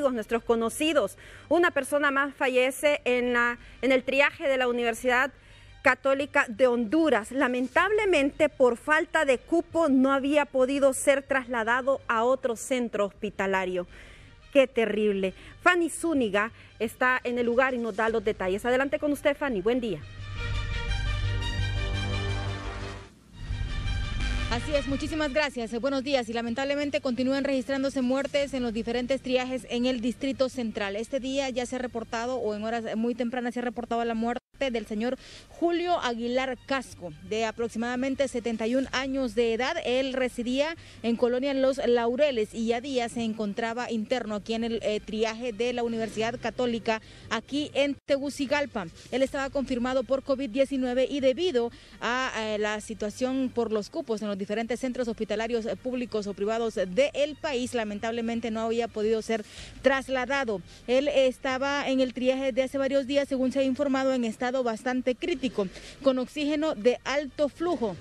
nuestros conocidos. Una persona más fallece en, la, en el triaje de la Universidad Católica de Honduras. Lamentablemente, por falta de cupo, no había podido ser trasladado a otro centro hospitalario. Qué terrible. Fanny Zúñiga está en el lugar y nos da los detalles. Adelante con usted, Fanny. Buen día. Así es, muchísimas gracias. Buenos días. Y lamentablemente continúan registrándose muertes en los diferentes triajes en el Distrito Central. Este día ya se ha reportado, o en horas muy tempranas se ha reportado la muerte del señor Julio Aguilar Casco, de aproximadamente 71 años de edad. Él residía en Colonia Los Laureles y ya día se encontraba interno aquí en el eh, triaje de la Universidad Católica, aquí en Tegucigalpa. Él estaba confirmado por COVID-19 y debido a eh, la situación por los cupos en los diferentes centros hospitalarios eh, públicos o privados del país, lamentablemente no había podido ser trasladado. Él estaba en el triaje de hace varios días, según se ha informado, en esta bastante crítico, con oxígeno de alto flujo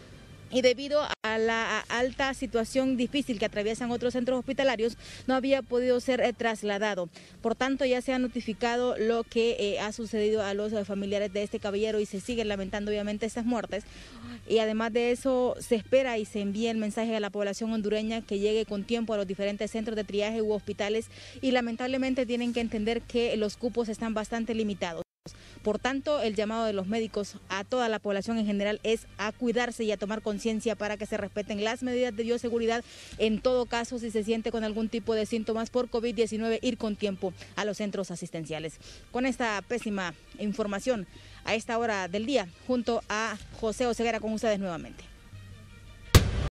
y debido a la alta situación difícil que atraviesan otros centros hospitalarios, no había podido ser eh, trasladado. Por tanto, ya se ha notificado lo que eh, ha sucedido a los eh, familiares de este caballero y se siguen lamentando obviamente estas muertes. Y además de eso, se espera y se envía el mensaje a la población hondureña que llegue con tiempo a los diferentes centros de triaje u hospitales y lamentablemente tienen que entender que los cupos están bastante limitados. Por tanto, el llamado de los médicos a toda la población en general es a cuidarse y a tomar conciencia para que se respeten las medidas de bioseguridad. En todo caso, si se siente con algún tipo de síntomas por COVID-19, ir con tiempo a los centros asistenciales. Con esta pésima información a esta hora del día, junto a José Oseguera con ustedes nuevamente.